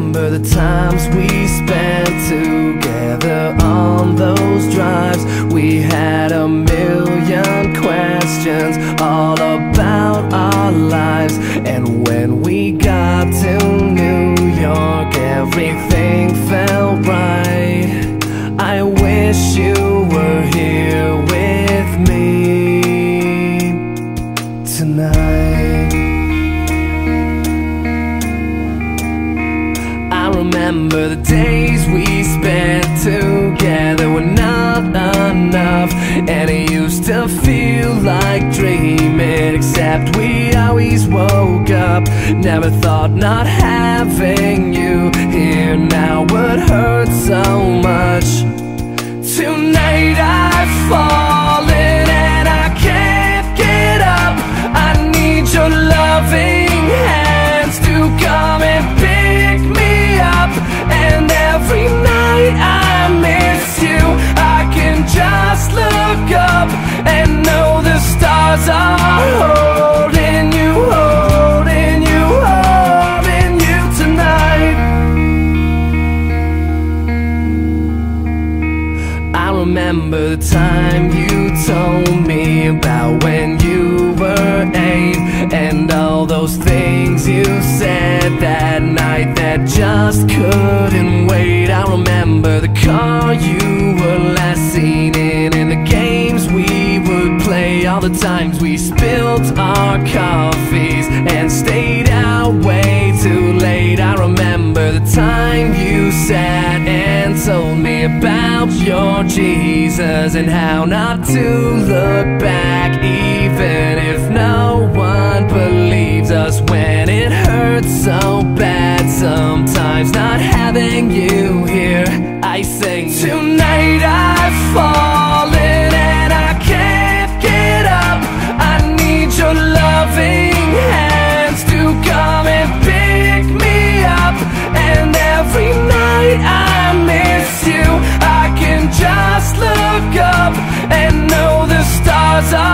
remember the times we spent together on those drives. We had a million questions all about remember the days we spent together were not enough. And it used to feel like dreaming Except we always woke up. Never thought not having you here now would hurt so remember the time you told me about when you were eight And all those things you said that night that just couldn't wait. I remember the car you were last seen in And the games we would play All the times and told me about your Jesus And how not to look back even if no one believes us When it hurts so bad. Sometimes not having you cause I